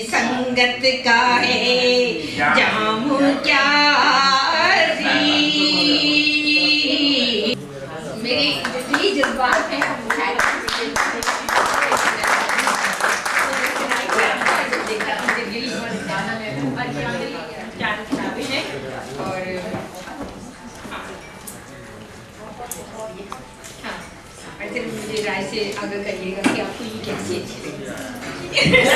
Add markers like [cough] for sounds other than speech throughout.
سنگت کا ہے جام کیا میرے جتنی جذبات ہیں اور مجھے رائے سے آگاہ کریے گا کہ آپ کو یہ کیسی اچھی لگی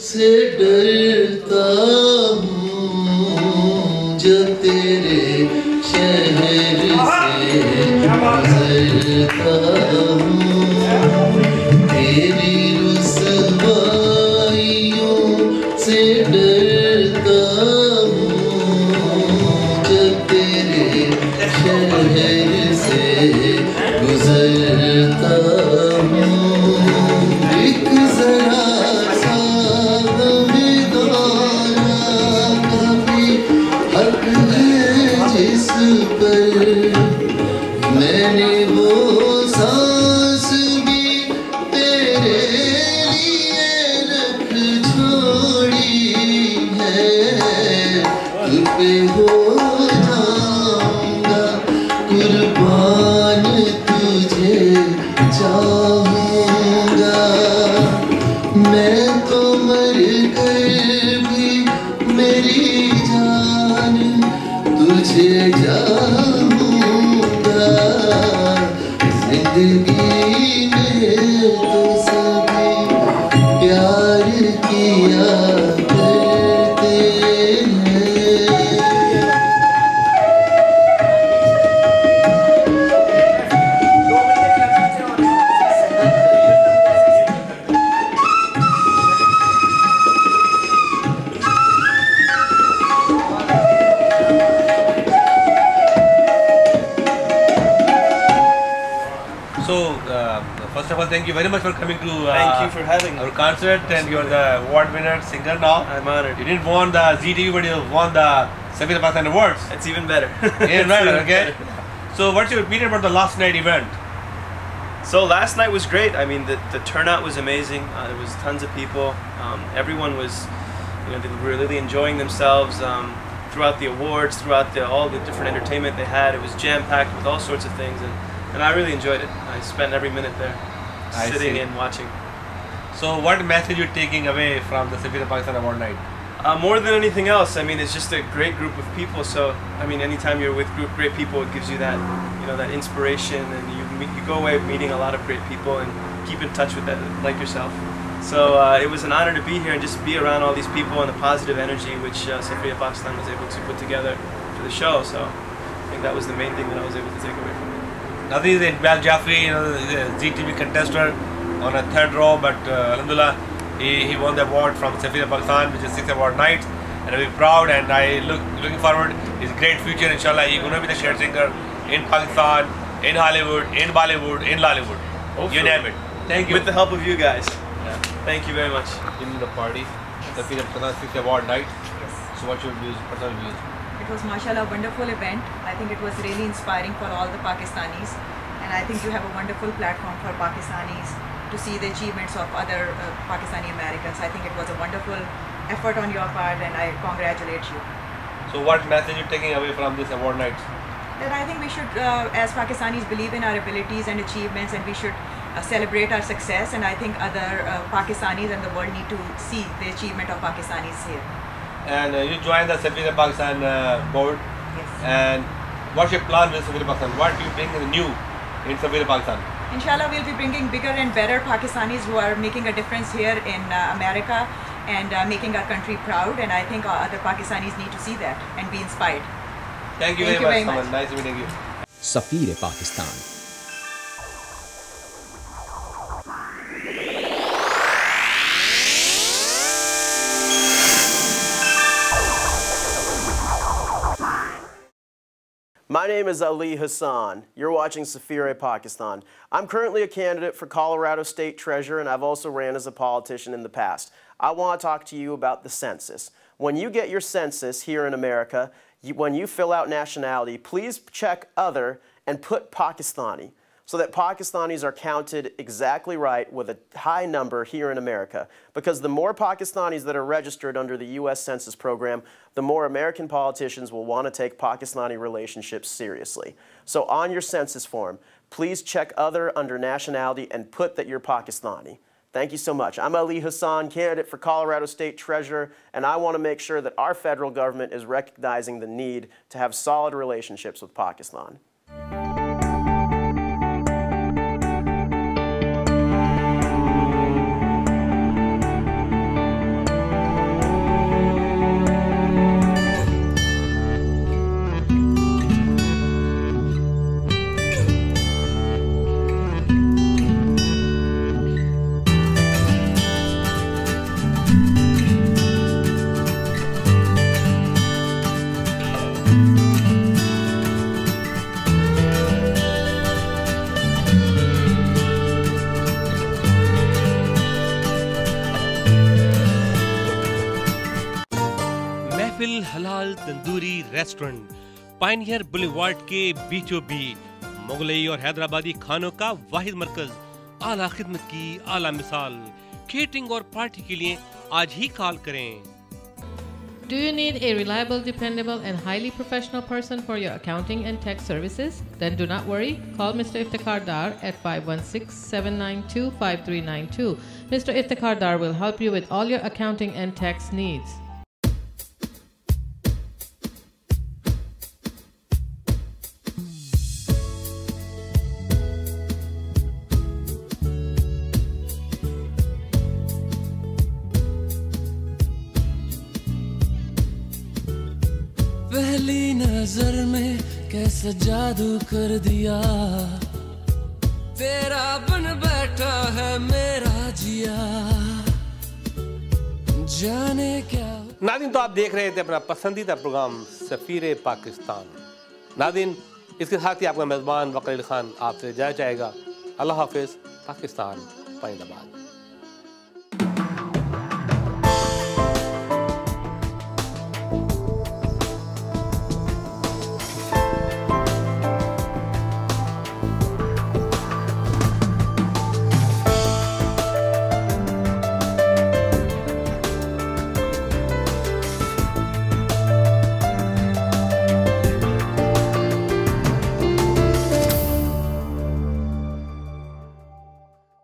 से डरता first of all, thank you very much for coming to uh, Thank you for having our concert, and you're the award winner singer now. I'm honored. You didn't won the Zee TV, but you won the Sabita Pakistan Awards. It's even better. [laughs] Even better, even okay? better. So, what's your opinion about the last night event? So last night was great. I mean, the, the turnout was amazing. Uh, there was tons of people. Um, everyone was, you know, they were really enjoying themselves um, throughout the awards, throughout the, all the different entertainment they had. It was jam packed with all sorts of things, and, and I really enjoyed it. I spent every minute there, I sitting see. and watching. So, what message you taking away from the Sabita Pakistan Award night? Uh, more than anything else, I mean, it's just a great group of people. So, I mean, anytime you're with group great people, it gives you that, you know, that inspiration, and you meet, you go away meeting a lot of great people and keep in touch with that, like yourself. So uh, it was an honor to be here and just be around all these people and the positive energy which uh, Safeer-e-Pakistan was able to put together for the show. So I think that was the main thing that I was able to take away from Nadeem is Iqbal Jafri, you know, the Zee TV contestant on a third row, but uh, Alhamdulillah, he, he won the award from Safeer-e-Pakistan, which is sixth award night, and I'm very proud. And I look looking forward his great future. Inshallah, he's going to be the shared singer in Pakistan, in Hollywood, in Bollywood, in Lollywood. You name it. Thank you. With the help of you guys. Yeah. Thank you very much. in the party, Safeer-e-Pakistan sixth award night. Yes. So what's your views, personal views? It was mashallah a wonderful event. I think it was really inspiring for all the Pakistanis and I think you have a wonderful platform for Pakistanis to see the achievements of other uh, Pakistani Americans. I think it was a wonderful effort on your part and I congratulate you. So what message are you taking away from this award night? That I think we should, uh, as Pakistanis, believe in our abilities and achievements and we should uh, celebrate our success and I think other uh, Pakistanis and the world need to see the achievement of Pakistanis here and uh, you joined the Safeer-e-Pakistan uh, board. Yes. And what's your plan with Safeer-e-Pakistan? What do you bring new in Safeer-e-Pakistan? Inshallah, we'll be bringing bigger and better Pakistanis who are making a difference here in uh, America and uh, making our country proud. And I think uh, other Pakistanis need to see that and be inspired. Thank you Thank very you much, very much. Nice meeting you. Safir Pakistan. My name is Ali Hassan. You're watching Safeer-e-Pakistan. I'm currently a candidate for Colorado State Treasurer, and I've also ran as a politician in the past. I want to talk to you about the census. When you get your census here in America, you, when you fill out nationality, please check other and put Pakistani so that Pakistanis are counted exactly right with a high number here in America. Because the more Pakistanis that are registered under the U.S. Census Program, the more American politicians will want to take Pakistani relationships seriously. So on your census form, please check other under nationality and put that you're Pakistani. Thank you so much. I'm Ali Hassan, candidate for Colorado State Treasurer, and I want to make sure that our federal government is recognizing the need to have solid relationships with Pakistan. Tandoori restaurant Pioneer Boulevard के बीचों बीच मुगलई और हैदराबादी खानों का वाहिद मरकज आला खिदमत की आला मिसाल केटरिंग और पार्टी के लिए आज ही कॉल करें Do you need a reliable, dependable, and highly professional person for your accounting and tax services? Then do not worry. Call Mr. Iftikhar Dar at 516 792 5392. Mr. Iftikhar Dar will help you with all your accounting and tax needs. پہلی نظر میں کیسا جادو کر دیا۔ تیرا بن بیٹھا ہے میرا جیا۔ جانے کیا۔ ناظرین تو آپ دیکھ رہے تھے اپنا پسندیدہ پروگرام سفیر پاکستان۔ ناظرین اس کے ساتھ ہی آپ کا میزبان وقر خان آپ سے جایا جائے گا۔ اللہ حافظ، پاکستان فائد آباد۔